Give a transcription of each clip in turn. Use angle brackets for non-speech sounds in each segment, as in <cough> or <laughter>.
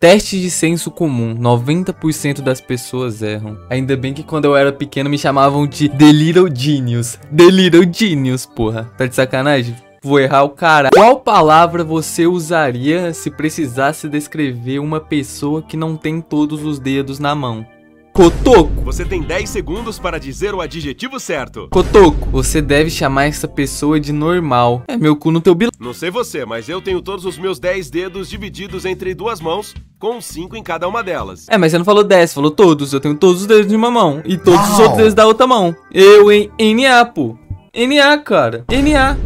Teste de senso comum. 90% das pessoas erram. Ainda bem que quando eu era pequeno me chamavam de The Little Genius. The Little Genius, porra. Tá de sacanagem? Vou errar o cara. Qual palavra você usaria se precisasse descrever uma pessoa que não tem todos os dedos na mão? Cotoco. Você tem 10 segundos para dizer o adjetivo certo. Cotoco. Você deve chamar essa pessoa de normal. É meu cu no teu bil... Não sei você, mas eu tenho todos os meus 10 dedos divididos entre duas mãos, com 5 em cada uma delas. É, mas você não falou 10, falou todos. Eu tenho todos os dedos de uma mão. E todos Uau. os outros dedos da outra mão. Eu em NA, pô. NA, cara. NA.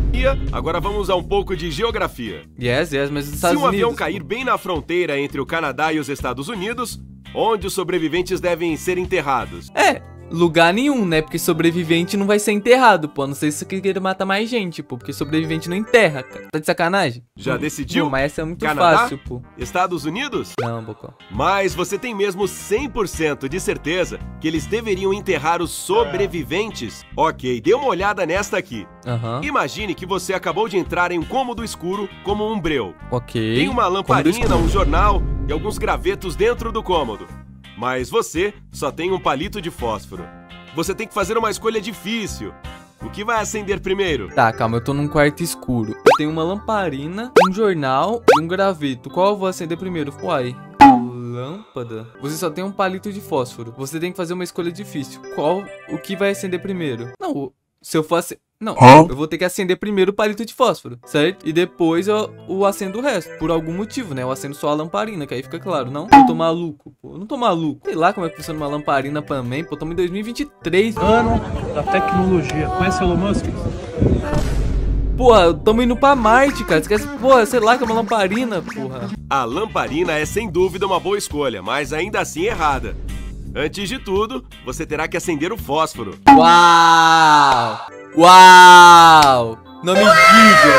Agora vamos a um pouco de geografia. Yes, yes, mas os Estados Se um Unidos, avião cair bem na fronteira entre o Canadá e os Estados Unidos, onde os sobreviventes devem ser enterrados. É, lugar nenhum, né? Porque sobrevivente não vai ser enterrado, pô. Não sei se você querer matar mais gente, pô. Porque sobrevivente não enterra, cara. Tá de sacanagem? Já decidiu? Não, mas essa é muito Canadá? fácil, pô. Estados Unidos? Não, Bocó. Mas você tem mesmo 100% de certeza que eles deveriam enterrar os sobreviventes? Ok, dê uma olhada nesta aqui. Aham. Imagine que você acabou de entrar em um cômodo escuro como um breu. Ok. Tem uma lamparina, um jornal e alguns gravetos dentro do cômodo. Mas você só tem um palito de fósforo. Você tem que fazer uma escolha difícil. O que vai acender primeiro? Tá, calma, eu tô num quarto escuro. Eu tenho uma lamparina, um jornal e um graveto. Qual eu vou acender primeiro? Uai. Lâmpada? Você só tem um palito de fósforo. Você tem que fazer uma escolha difícil. Qual o que vai acender primeiro? Não, se eu fosse não, Hã? eu vou ter que acender primeiro o palito de fósforo, certo? E depois eu, eu acendo o resto, por algum motivo, né? Eu acendo só a lamparina, que aí fica claro, não? Eu tô maluco, pô. Eu não tô maluco. Sei lá como é que funciona uma lamparina também, pô. Estamos em 2023. Ano da tecnologia. Conhece Elon Musk? Porra, tamo indo pra Marte, cara. Esquece, porra, sei lá que é uma lamparina, porra. A lamparina é sem dúvida uma boa escolha, mas ainda assim errada. Antes de tudo, você terá que acender o fósforo. Uau! Uau! Não me diga.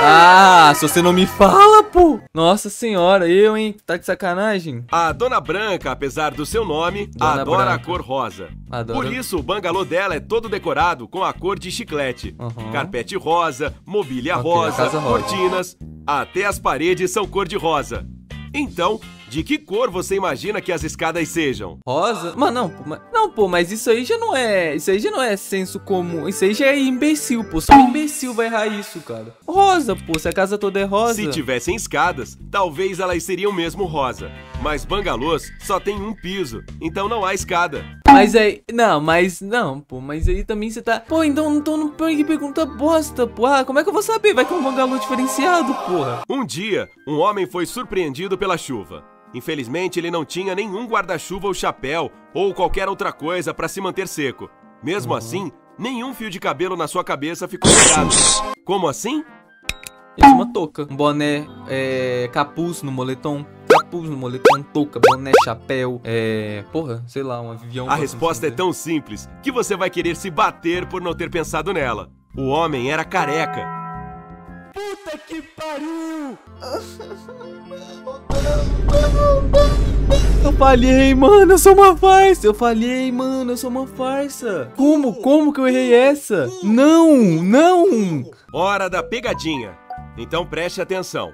Ah, se você não me fala, pô. Nossa senhora, eu, hein? Tá de sacanagem? A Dona Branca, apesar do seu nome, Dona adora Branca. a cor rosa. Adoro. Por isso, o bangalô dela é todo decorado com a cor de chiclete. Uhum. Carpete rosa, mobília okay, rosa, cortinas, até as paredes são cor de rosa. Então, de que cor você imagina que as escadas sejam? Rosa? Mas não, mas, não, pô, mas isso aí já não é. Isso aí já não é senso comum. Isso aí já é imbecil, pô. Só um imbecil vai errar isso, cara. Rosa, pô, se a casa toda é rosa. Se tivessem escadas, talvez elas seriam mesmo rosa. Mas bangalôs só tem um piso, então não há escada. Mas aí. Não, mas. Não, pô, mas aí também você tá. Pô, então não tô no pergunta bosta, pô. Ah, como é que eu vou saber? Vai que é um bangalô diferenciado, porra. Um dia, um homem foi surpreendido pela chuva. Infelizmente, ele não tinha nenhum guarda-chuva ou chapéu ou qualquer outra coisa para se manter seco. Mesmo uhum. assim, nenhum fio de cabelo na sua cabeça ficou molhado. Como assim? Ele uma touca, um boné, é, capuz no moletom, capuz no moletom, touca, boné, chapéu, é, porra, sei lá, um avião. A resposta é tão simples que você vai querer se bater por não ter pensado nela. O homem era careca. Puta que pariu! Eu falhei, mano, eu sou uma farsa. Eu falhei, mano, eu sou uma farsa. Como? Como que eu errei essa? Não, não. Hora da pegadinha. Então preste atenção.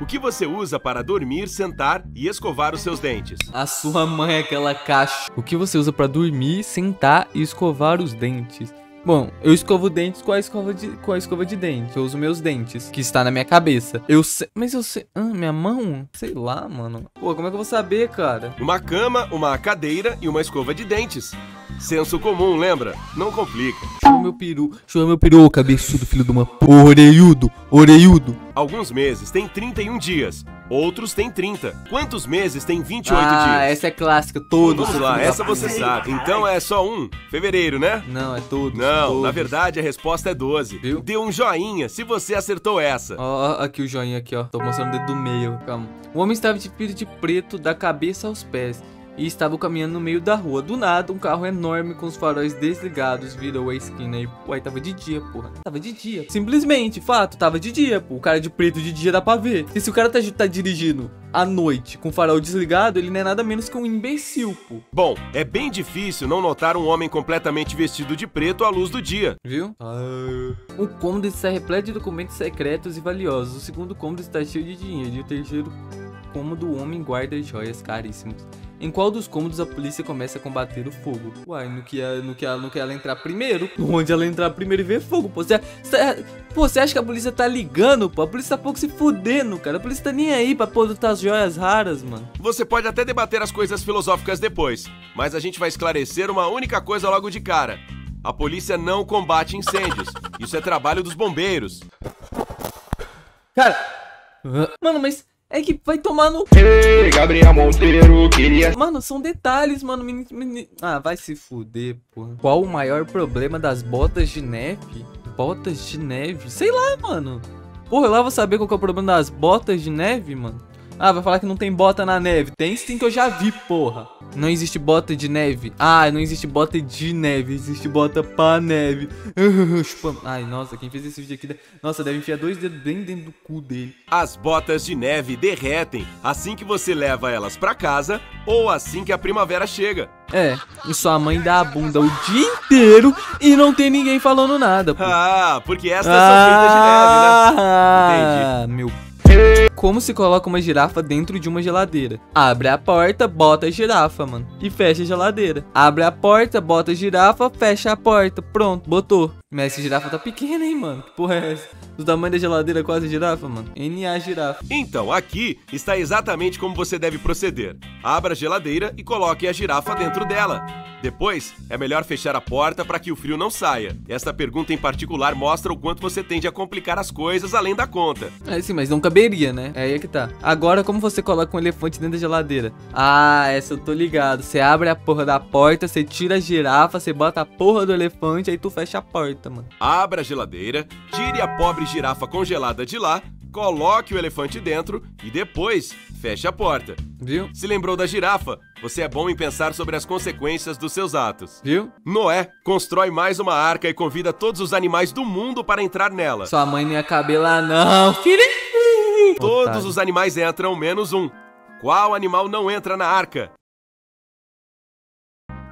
O que você usa para dormir, sentar e escovar os seus dentes? A sua mãe é aquela caixa. O que você usa para dormir, sentar e escovar os dentes? Bom, eu escovo dentes com a escova de, com a escova de dente. Eu uso meus dentes, que está na minha cabeça. Eu sei. Mas eu sei. Ah, minha mão? Sei lá, mano. Pô, como é que eu vou saber, cara? Uma cama, uma cadeira e uma escova de dentes. Senso comum, lembra? Não complica. Chama meu peru, chama meu peru, cabeçudo, filho de uma porra, oreiudo, oreiudo. Alguns meses têm 31 dias, outros têm 30. Quantos meses têm 28 ah, dias? Ah, essa é clássica, todos. Vamos lá, essa você sabe. Então é só um, fevereiro, né? Não, é todos. Não, todos. na verdade a resposta é 12. Viu? Dê um joinha se você acertou essa. Ó, ó, aqui o joinha aqui, ó. Tô mostrando o dedo do meio, calma. O homem estava vestido de preto da cabeça aos pés e estava caminhando no meio da rua. Do nada, um carro enorme com os faróis desligados virou a esquina e, uai, tava de dia, porra. Tava de dia. Simplesmente, fato, tava de dia, pô. O cara de preto de dia dá pra ver. E se o cara tá, tá dirigindo à noite com o farol desligado, ele não é nada menos que um imbecil, pô. Bom, é bem difícil não notar um homem completamente vestido de preto à luz do dia. Viu? Ah. O cômodo está repleto de documentos secretos e valiosos. O segundo cômodo está cheio de dinheiro. E o terceiro cômodo o homem guarda joias caríssimas. Em qual dos cômodos a polícia começa a combater o fogo? Uai, no que, ela, no que, ela, no que ela entrar primeiro. <laughs> Onde ela entrar primeiro e ver fogo, pô. Você, você, pô, você acha que a polícia tá ligando, pô? A polícia tá pouco se fudendo, cara. A polícia tá nem aí pra pôr as joias raras, mano. Você pode até debater as coisas filosóficas depois, mas a gente vai esclarecer uma única coisa logo de cara. A polícia não combate incêndios. Isso é trabalho dos bombeiros. Cara. Mano, mas é que vai tomar no. Ei, Gabriel Monteiro, queria. Mano, são detalhes, mano. Ah, vai se fuder, porra. Qual o maior problema das botas de neve? Botas de neve? Sei lá, mano. Porra, eu lá vou saber qual é o problema das botas de neve, mano. Ah, vai falar que não tem bota na neve. Tem sim que eu já vi, porra. Não existe bota de neve. Ah, não existe bota de neve. Existe bota pra neve. <laughs> Ai, nossa, quem fez esse vídeo aqui... Nossa, deve enfiar dois dedos bem dentro do cu dele. As botas de neve derretem assim que você leva elas pra casa ou assim que a primavera chega. É, e sua mãe dá a bunda o dia inteiro e não tem ninguém falando nada, pô. Ah, porque estas ah, são feitas de neve, né? Ah, Entendi. meu como se coloca uma girafa dentro de uma geladeira? Abre a porta, bota a girafa, mano. E fecha a geladeira. Abre a porta, bota a girafa, fecha a porta. Pronto, botou. Mas essa girafa tá pequena, hein, mano? Que porra é essa? Do tamanho da geladeira quase girafa, mano. NA girafa. Então, aqui está exatamente como você deve proceder. Abra a geladeira e coloque a girafa dentro dela. Depois, é melhor fechar a porta para que o frio não saia. Esta pergunta em particular mostra o quanto você tende a complicar as coisas além da conta. É sim, mas não caberia, né? É aí que tá. Agora, como você coloca um elefante dentro da geladeira? Ah, essa eu tô ligado. Você abre a porra da porta, você tira a girafa, você bota a porra do elefante, aí tu fecha a porta, mano. Abra a geladeira, tire a pobre girafa congelada de lá, coloque o elefante dentro e depois feche a porta. Viu? Se lembrou da girafa? Você é bom em pensar sobre as consequências dos seus atos. Viu? Noé constrói mais uma arca e convida todos os animais do mundo para entrar nela. Sua mãe não ia caber lá não, filho. Todos os animais entram, menos um. Qual animal não entra na arca?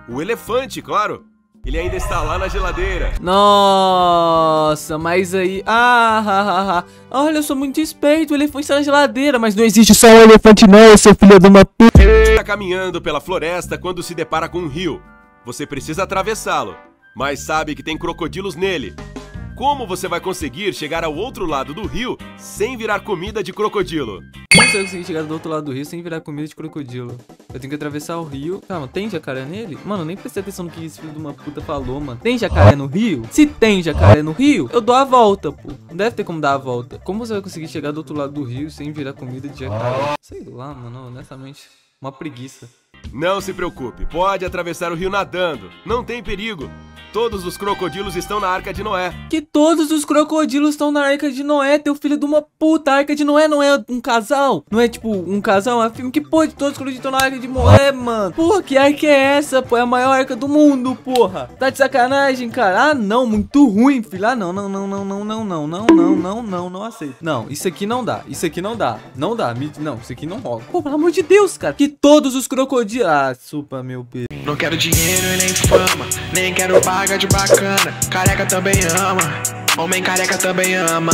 O elefante, claro. Ele ainda está lá na geladeira. Nossa, mas aí... Ah, ha, ha, ha. Olha, eu sou muito esperto. O elefante está na geladeira, mas não existe só um elefante não, seu filho de uma puta. Está caminhando pela floresta quando se depara com um rio. Você precisa atravessá-lo, mas sabe que tem crocodilos nele. Como você vai conseguir chegar ao outro lado do rio sem virar comida de crocodilo? Como você vai conseguir chegar do outro lado do rio sem virar comida de crocodilo? Eu tenho que atravessar o rio. Calma, tem jacaré nele? Mano, nem prestei atenção no que esse filho de uma puta falou, mano. Tem jacaré no rio? Se tem jacaré no rio, eu dou a volta, pô. Não deve ter como dar a volta. Como você vai conseguir chegar do outro lado do rio sem virar comida de jacaré? Sei lá, mano, honestamente, uma preguiça. Não se preocupe, pode atravessar o rio nadando. Não tem perigo. Todos os crocodilos estão na Arca de Noé. Que todos os crocodilos estão na Arca de Noé, teu filho de uma puta. A Arca de Noé não é um casal? Não é tipo um casal? É um filme que pode, todos os crocodilos estão na Arca de Noé, mano. Porra, que arca é essa, pô? É a maior arca do mundo, porra. Tá de sacanagem, cara? Ah, não, muito ruim, filho. Ah, não, não, não, não, não, não, não, não, não, não, não, não aceito. Não, isso aqui não dá. Isso aqui não dá. Não dá. Não, isso aqui não rola. Pô, pelo amor de Deus, cara. Que todos os crocodilos... Supa, meu. Não quero dinheiro e nem fama, nem quero paga de bacana. Careca também ama, homem careca também ama.